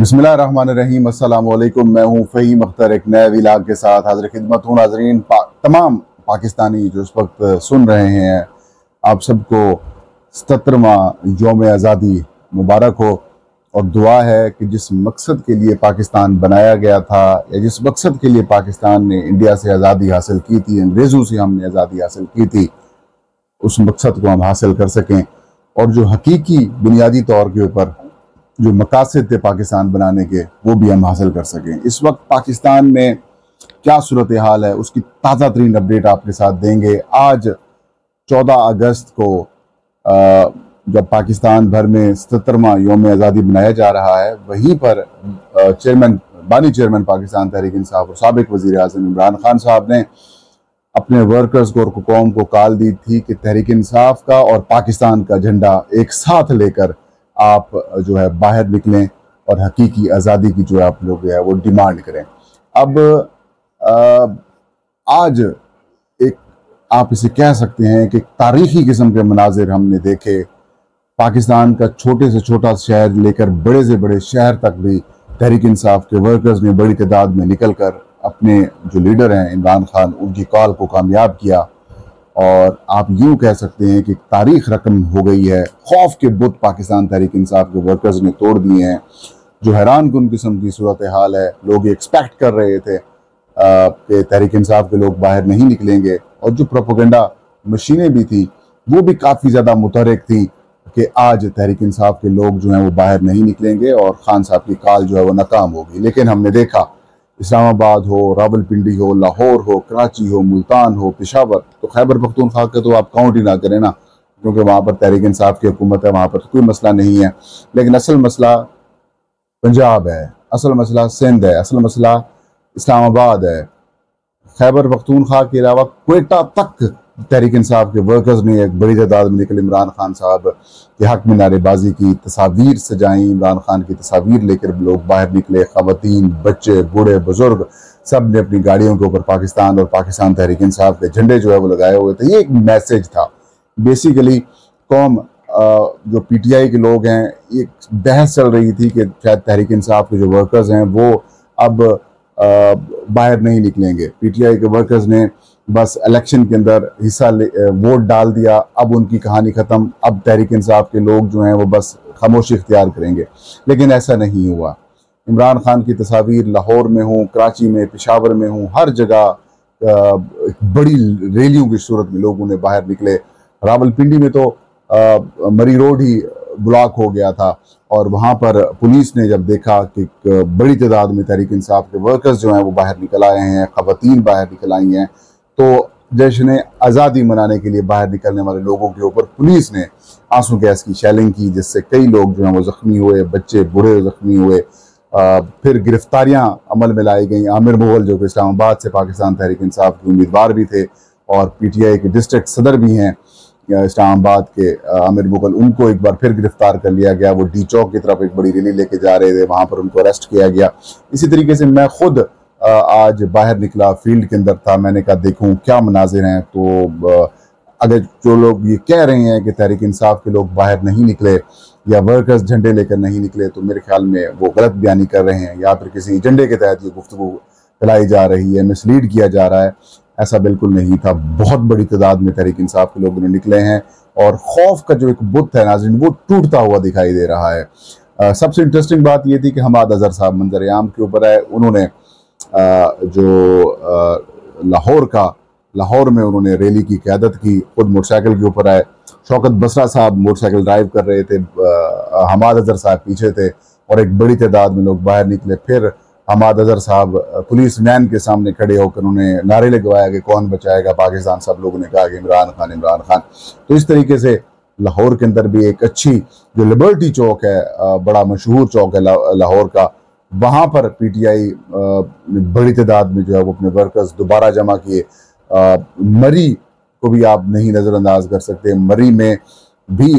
بسم اللہ الرحمن الرحیم، السلام علیکم، میں ہوں فہیم اختر، ایک نئے ولاگ کے ساتھ حاضر خدمت ہوں ناظرین، پا تمام پاکستانی جو اس وقت سن رہے ہیں، آپ سب کو سترواں یوم آزادی مبارک ہو۔ اور دعا ہے کہ جس مقصد کے لیے پاکستان بنایا گیا تھا، یا جس مقصد کے لیے پاکستان نے انڈیا سے آزادی حاصل کی تھی، انگریزوں سے ہم نے آزادی حاصل کی تھی، اس مقصد کو ہم حاصل کر سکیں۔ اور جو حقیقی بنیادی طور کے اوپر جو مقاصد تھے پاکستان بنانے کے، وہ بھی ہم حاصل کر سکیں۔ اس وقت پاکستان میں کیا صورتحال ہے، اس کی تازہ ترین اپڈیٹ آپ کے ساتھ دیں گے۔ آج چودہ اگست کو جب پاکستان بھر میں سترواں یوم آزادی بنایا جا رہا ہے، وہیں پر چیئرمین، بانی چیئرمین پاکستان تحریک انصاف اور سابق وزیر اعظم عمران خان صاحب نے اپنے ورکرز کو اور قوم کو کال دی تھی کہ تحریک انصاف کا اور پاکستان کا جھنڈا ایک ساتھ لے کر آپ جو ہے باہر نکلیں اور حقیقی آزادی کی جو آپ لوگ ہے وہ ڈیمانڈ کریں۔ اب آج ایک آپ اسے کہہ سکتے ہیں کہ تاریخی قسم کے مناظر ہم نے دیکھے۔ پاکستان کا چھوٹے سے چھوٹا شہر لے کر بڑے سے بڑے شہر تک بھی تحریک انصاف کے ورکرز نے بڑی تعداد میں نکل کر اپنے جو لیڈر ہیں، عمران خان، ان کی کال کو کامیاب کیا۔ اور آپ یوں کہہ سکتے ہیں کہ تاریخ رقم ہو گئی ہے۔ خوف کے بت پاکستان تحریک انصاف کے ورکرز نے توڑ دیے ہیں۔ جو حیران کن قسم کی صورتحال ہے، لوگ ایکسپیکٹ کر رہے تھے کہ تحریک انصاف کے لوگ باہر نہیں نکلیں گے۔ اور جو پروپوگنڈا مشینیں بھی تھیں، وہ بھی کافی زیادہ متحرک تھیں کہ آج تحریک انصاف کے لوگ جو ہیں وہ باہر نہیں نکلیں گے اور خان صاحب کی کال جو ہے وہ ناکام ہوگی لیکن ہم نے دیکھا اسلام آباد ہو، راول پنڈی ہو، لاہور ہو، کراچی ہو، ملتان ہو، پشاور، تو خیبر پختونخوا کے تو آپ کاؤنٹ ہی نہ کریں نا، کیونکہ وہاں پر تحریک انصاف کی حکومت ہے، وہاں پر کوئی مسئلہ نہیں ہے۔ لیکن اصل مسئلہ پنجاب ہے، اصل مسئلہ سندھ ہے، اصل مسئلہ اسلام آباد ہے۔ خیبر پختونخوا کے علاوہ کوئٹہ تک تحریک انصاف کے ورکرز نے ایک بڑی تعداد میں نکل عمران خان صاحب کے حق میں نعرے بازی کی تصاویر سجائیں۔ عمران خان کی تصاویر لے کر لوگ باہر نکلے۔ خواتین، بچے، بوڑھے، بزرگ سب نے اپنی گاڑیوں کے اوپر پاکستان اور پاکستان تحریک انصاف کے جھنڈے جو ہے وہ لگائے ہوئے تھے۔ یہ ایک میسیج تھا۔ بیسیکلی قوم جو پی ٹی آئی کے لوگ ہیں ایک بحث چل رہی تھی کہ شاید تحریک انصاف کے جو ورکرز ہیں وہ اب باہر نہیں نکلیں گے۔ پی ٹی آئی کے ورکرز نے بس الیکشن کے اندر حصہ ووٹ ڈال دیا، اب ان کی کہانی ختم، اب تحریک انصاف کے لوگ جو ہیں وہ بس خاموشی اختیار کریں گے۔ لیکن ایسا نہیں ہوا۔ عمران خان کی تصاویر لاہور میں ہوں، کراچی میں، پشاور میں ہوں، ہر جگہ بڑی ریلیوں کی صورت میں لوگوں نے باہر نکلے۔ راول پنڈی میں تو مری روڈ ہی بلاک ہو گیا تھا۔ اور وہاں پر پولیس نے جب دیکھا کہ بڑی تعداد میں تحریک انصاف کے ورکرز جو ہیں وہ باہر نکل آئے ہیں، خواتین باہر نکل آئی ہیں تو جشن آزادی منانے کے لیے باہر نکلنے والے لوگوں کے اوپر پولیس نے آنسو گیس کی شیلنگ کی، جس سے کئی لوگ جو ہیں وہ زخمی ہوئے، بچے بڑے زخمی ہوئے۔ پھر گرفتاریاں عمل میں لائی گئیں۔ عامر مغل جو کہ اسلام آباد سے پاکستان تحریک انصاف کے امیدوار بھی تھے اور پی ٹی آئی کے ڈسٹرکٹ صدر بھی ہیں اسلام آباد کے عامر مغل ان کو ایک بار پھر گرفتار کر لیا گیا۔ وہ ڈی چوک کی طرف ایک بڑی ریلی لے کے جا رہے تھے، وہاں پر ان کو اریسٹ کیا گیا۔ اسی طریقے سے میں خود آج باہر نکلا، فیلڈ کے اندر تھا، میں نے کہا دیکھوں کیا مناظر ہیں، تو اگر جو لوگ یہ کہہ رہے ہیں کہ تحریک انصاف کے لوگ باہر نہیں نکلے یا ورکرز جھنڈے لے کر نہیں نکلے، تو میرے خیال میں وہ غلط بیانی کر رہے ہیں، یا پھر کسی جھنڈے کے تحت یہ گفتگو پھیلائی جا رہی ہے مسلیڈ کیا جا رہا ہے، ایسا بالکل نہیں تھا۔ بہت بڑی تعداد میں تحریک انصاف کے لوگ نکلے ہیں اور خوف کا جو ایک بت ہے ناظرین، وہ ٹوٹتا ہوا دکھائی دے رہا ہے۔ سب سے انٹرسٹنگ بات یہ تھی کہ حماد اظہر صاحب منظر عام کے اوپر ہے انہوں نے جو لاہور کا، لاہور میں انہوں نے ریلی کی، قیادت کی، خود موٹر سائیکل کے اوپر آئے۔ شوکت بسرا صاحب موٹر سائیکل ڈرائیو کر رہے تھے حماد اظہر صاحب پیچھے تھے اور ایک بڑی تعداد میں لوگ باہر نکلے۔ پھر حماد اظہر صاحب پولیس مین کے سامنے کھڑے ہو کر انہوں نے نعرے لگوایا کہ کون بچائے گا پاکستان۔ سب لوگوں نے کہا کہ عمران خان عمران خان۔ تو اس طریقے سے لاہور کے اندر بھی ایک اچھی جو لبرٹی چوک ہے بڑا مشہور چوک ہے لاہور کا۔ وہاں پر پی ٹی آئی بڑی تعداد میں جو ہے وہ اپنے ورکرز دوبارہ جمع کیے۔ مری کو بھی آپ نہیں نظر انداز کر سکتے۔ مری میں بھی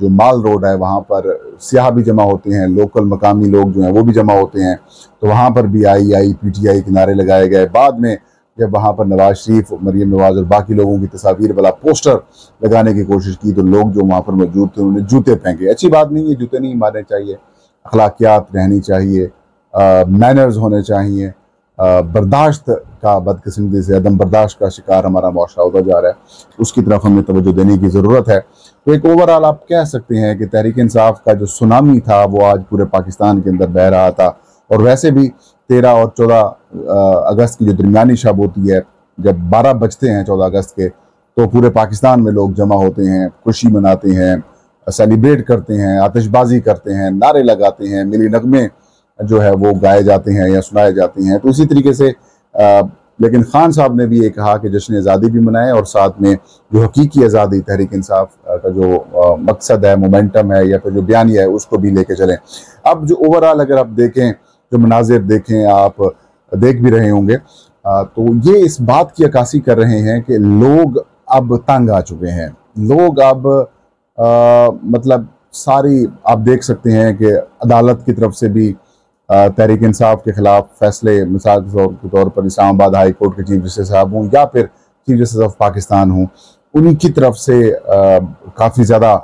جو مال روڈ ہے، وہاں پر سیاہ بھی جمع ہوتے ہیں، لوکل مقامی لوگ جو ہیں وہ بھی جمع ہوتے ہیں۔ تو وہاں پر بھی آئی آئی پی ٹی آئی کنارے لگائے گئے۔ بعد میں جب وہاں پر نواز شریف، مریم نواز اور باقی لوگوں کی تصاویر والا پوسٹر لگانے کی کوشش کی، تو لوگ جو وہاں پر موجود تھے، انہوں نے جوتے پھینکے اچھی بات نہیں ہے، جوتے نہیں مارنے چاہیے، اخلاقیات رہنی چاہیے۔ مینرز ہونے چاہیے برداشت کا بدقسمتی سے، عدم برداشت کا شکار ہمارا معاشرہ ہوتا جا رہا ہے۔ اس کی طرف ہمیں توجہ دینے کی ضرورت ہے۔ تو ایک اوورال آپ کہہ سکتے ہیں کہ تحریک انصاف کا جو سنامی تھا، وہ آج پورے پاکستان کے اندر بہ رہا تھا اور ویسے بھی تیرہ اور چودہ اگست کی جو درمیانی شب ہوتی ہے، جب بارہ بجتے ہیں چودہ اگست کے، تو پورے پاکستان میں لوگ جمع ہوتے ہیں، خوشی مناتے ہیں سیلیبریٹ کرتے ہیں آتش بازی کرتے ہیں، نعرے لگاتے ہیں، ملی نغمے جو ہے وہ گائے جاتے ہیں یا سنائے جاتے ہیں۔ تو اسی طریقے سے لیکن خان صاحب نے بھی یہ کہا کہ جشن آزادی بھی منائے اور ساتھ میں جو حقیقی آزادی، تحریک انصاف کا جو مقصد ہے، مومنٹم ہے یا پھر جو بیانیہ ہے، اس کو بھی لے کے چلیں۔ اب جو اوورال اگر آپ دیکھیں، جو مناظر دیکھیں، آپ دیکھ بھی رہے ہوں گے تو یہ اس بات کی عکاسی کر رہے ہیں کہ لوگ اب تنگ آ چکے ہیں۔ لوگ اب مطلب ساری آپ دیکھ سکتے ہیں کہ عدالت کی طرف سے بھی تحریک انصاف کے خلاف فیصلے مثال کے طور پر اسلام آباد ہائی کورٹ کے چیف جسٹس صاحب ہوں یا پھر چیف جسٹس آف پاکستان ہوں ان کی طرف سے کافی زیادہ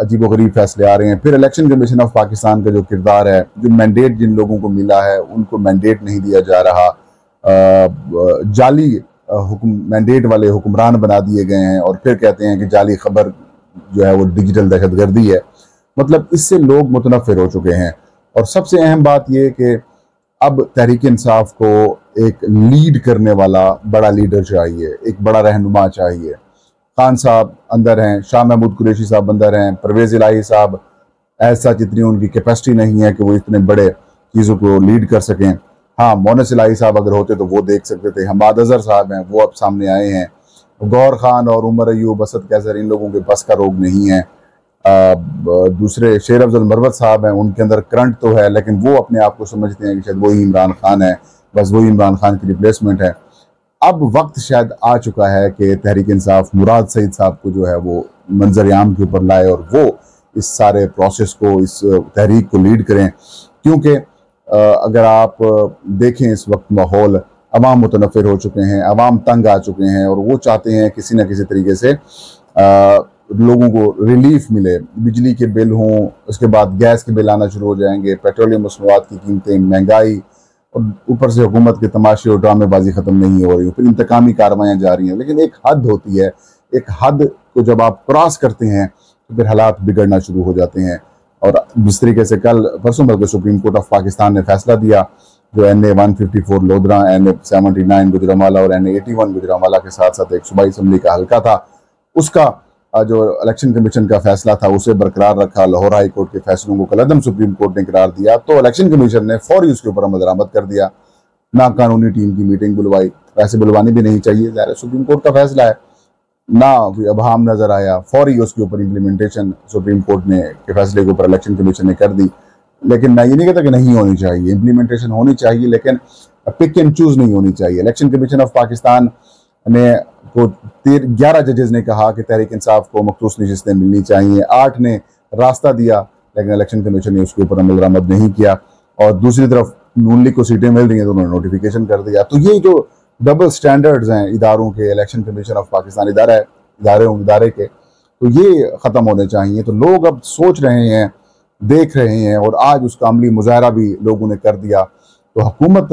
عجیب و غریب فیصلے آ رہے ہیں۔ پھر الیکشن کمیشن آف پاکستان کا جو کردار ہے، جو مینڈیٹ جن لوگوں کو ملا ہے، ان کو مینڈیٹ نہیں دیا جا رہا۔ جعلی حکم مینڈیٹ والے حکمران بنا دیے گئے ہیں اور پھر کہتے ہیں کہ جعلی خبر جو ہے وہ ڈیجیٹل دہشت گردی ہے۔ مطلب اس سے لوگ متنفر ہو چکے ہیں۔ اور سب سے اہم بات یہ کہ اب تحریک انصاف کو ایک لیڈ کرنے والا بڑا لیڈر چاہیے، ایک بڑا رہنما چاہیے۔ خان صاحب اندر ہیں، شاہ محمود قریشی صاحب اندر ہیں، پرویز الہی صاحب ایسا جتنی ان کی کیپیسٹی نہیں ہے کہ وہ اتنے بڑے چیزوں کو لیڈ کر سکیں۔ ہاں مونس الہی صاحب اگر ہوتے تو وہ دیکھ سکتے تھے۔ حماد اظہر صاحب ہیں، وہ اب سامنے آئے ہیں۔ گور خان اور عمر ایوب اسد کیسر ان لوگوں کے بس کا روگ نہیں ہے۔ دوسرے شیر افضل مروت صاحب ہیں، ان کے اندر کرنٹ تو ہے، لیکن وہ اپنے آپ کو سمجھتے ہیں کہ شاید وہی عمران خان ہے بس وہی عمران خان کی ریپلیسمنٹ ہے۔ اب وقت شاید آ چکا ہے کہ تحریک انصاف مراد سعید صاحب کو جو ہے وہ منظر عام کے اوپر لائے اور وہ اس سارے پروسیس کو، اس تحریک کو لیڈ کریں۔ کیونکہ اگر آپ دیکھیں اس وقت ماحول عوام متنفر ہو چکے ہیں، عوام تنگ آ چکے ہیں اور وہ چاہتے ہیں کسی نہ کسی طریقے سے لوگوں کو ریلیف ملے، بجلی کے بل ہوں، اس کے بعد گیس کے بل آنا شروع ہو جائیں گے پیٹرولیم مصنوعات کی قیمتیں مہنگائی، اور اوپر سے حکومت کے تماشے اور ڈرامے بازی ختم نہیں ہو رہی پھر انتقامی کاروائیاں جا رہی ہیں، لیکن ایک حد ہوتی ہے، ایک حد کو جب آپ کراس کرتے ہیں، تو پھر حالات بگڑنا شروع ہو جاتے ہیں۔ اور جس طریقے سے کل پرسوں بلکہ سپریم کورٹ آف پاکستان نے فیصلہ دیا، جو N A one fifty four Lodhran N A seventy nine Gujranwala اور N A eighty one Gujranwala کے ساتھ ساتھ ایک صوبائی اسمبلی کا حلقہ تھا، اس کا جو الیکشن کمیشن کا فیصلہ تھا، اسے برقرار رکھا، لاہور ہائی کورٹ کے فیصلوں کو قلعدم سپریم کورٹ نے قرار دیا تو الیکشن کمیشن نے فوری اس کے اوپر عمل درآمد کر دیا۔ نہ قانونی ٹیم کی میٹنگ بلوائی۔ ویسے بلوانی بھی نہیں چاہیے، ظاہر سپریم کورٹ کا فیصلہ ہے۔ نہ کوئی ابہام نظر آیا، فوری اس کے اوپر امپلیمنٹیشن سپریم کورٹ نے کے فیصلے کے اوپر الیکشن کمیشن نے کر دی۔ لیکن میں یہ نہیں کہتا کہ نہیں ہونی چاہیے امپلیمنٹیشن ہونی چاہیے، لیکن پک اینڈ چوز نہیں ہونی چاہیے۔ الیکشن کمیشن آف پاکستان نے کو تیر گیارہ ججز نے کہا کہ تحریک انصاف کو مخصوص نشستیں ملنی چاہیے۔ آٹھ نے راستہ دیا، لیکن الیکشن کمیشن نے اس کے اوپر عمل درآمد نہیں کیا۔ اور دوسری طرف نون لیگ کو سیٹیں مل رہی ہیں تو انہوں نے نوٹیفیکیشن کر دیا۔ تو یہ جو ڈبل سٹینڈرڈز ہیں اداروں کے، الیکشن کمیشن آف پاکستان ادارہ ہے، ادارے ہوں، ادارے کے، تو یہ ختم ہونے چاہیے۔ تو لوگ اب سوچ رہے ہیں، دیکھ رہے ہیں اور آج اس کا عملی مظاہرہ بھی لوگوں نے کر دیا۔ تو حکومت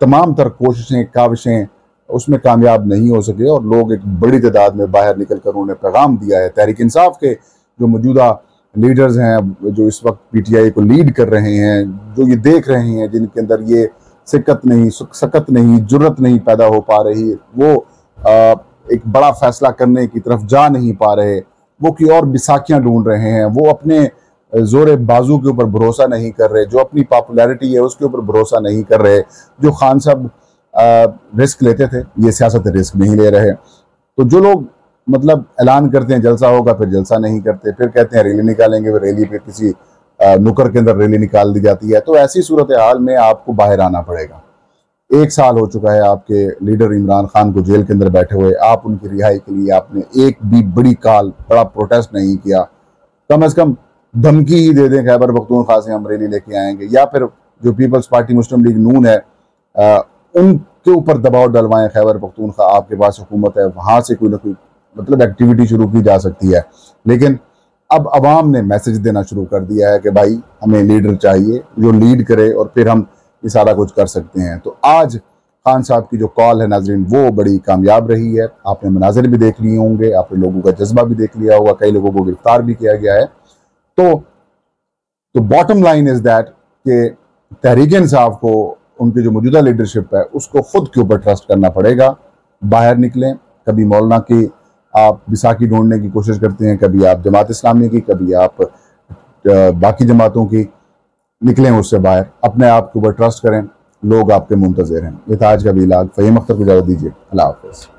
تمام تر کوششیں، کاوشیں اس میں کامیاب نہیں ہو سکے اور لوگ ایک بڑی تعداد میں باہر نکل کر انہوں نے پیغام دیا ہے۔ تحریک انصاف کے جو موجودہ لیڈرز ہیں جو اس وقت پی ٹی آئی کو لیڈ کر رہے ہیں، جو یہ دیکھ رہے ہیں، جن کے اندر یہ سکت نہیں سکت نہیں جرت نہیں پیدا ہو پا رہی، وہ ایک بڑا فیصلہ کرنے کی طرف جا نہیں پا رہے۔ وہ کی اور بساکیاں ڈھونڈ رہے ہیں۔ وہ اپنے زور بازو کے اوپر بھروسہ نہیں کر رہے۔ جو اپنی پاپولیرٹی ہے، اس کے اوپر بھروسہ نہیں کر رہے۔ جو خان صاحب رسک لیتے تھے، یہ سیاست رسک نہیں لے رہے۔ تو جو لوگ مطلب اعلان کرتے ہیں جلسہ ہوگا، پھر جلسہ نہیں کرتے، پھر کہتے ہیں ریلی نکالیں گے پھر ریلی پہ کسی نکر کے اندر ریلی نکال دی جاتی ہے۔ تو ایسی صورتحال میں آپ کو باہر آنا پڑے گا۔ ایک سال ہو چکا ہے آپ کے لیڈر عمران خان کو جیل کے اندر بیٹھے ہوئے۔ آپ ان کی رہائی کے لیے آپ نے ایک بھی بڑی کال، بڑا پروٹیسٹ نہیں کیا۔ کم از کم دھمکی ہی دے دیں، خیبر پختونخوا سے ہم ریلی لے کے آئیں گے۔ یا پھر جو پیپلز پارٹی مسلم لیگ نون ہے ان کے اوپر دباؤ ڈلوائیں خیبر پختونخوا، آپ کے پاس حکومت ہے، وہاں سے کوئی نہ کوئی مطلب ایکٹیویٹی شروع کی جا سکتی ہے۔ لیکن اب عوام نے میسج دینا شروع کر دیا ہے کہ بھائی، ہمیں لیڈر چاہیے جو لیڈ کرے اور پھر ہم یہ سارا کچھ کر سکتے ہیں۔ تو آج خان صاحب کی جو کال ہے ناظرین، وہ بڑی کامیاب رہی ہے۔ آپ نے مناظر بھی دیکھ لیے ہوں گے، آپ نے لوگوں کا جذبہ بھی دیکھ لیا ہوگا، کئی لوگوں کو گرفتار بھی کیا گیا ہے۔ تو تو باٹم لائن از دیٹ کہ تحریک انصاف کو ان کی جو موجودہ لیڈرشپ ہے، اس کو خود کے اوپر ٹرسٹ کرنا پڑے گا۔ باہر نکلیں، کبھی مولانا کی آپ بساکی ڈھونڈنے کی کوشش کرتے ہیں، کبھی آپ جماعت اسلامی کی، کبھی آپ باقی جماعتوں کی۔ نکلیں اس سے باہر، اپنے آپ کے اوپر ٹرسٹ کریں۔ لوگ آپ کے منتظر ہیں۔ یہ تھا آج کا بھی علاج فہیم اختر کو اجازت دیجیے اللہ حافظ۔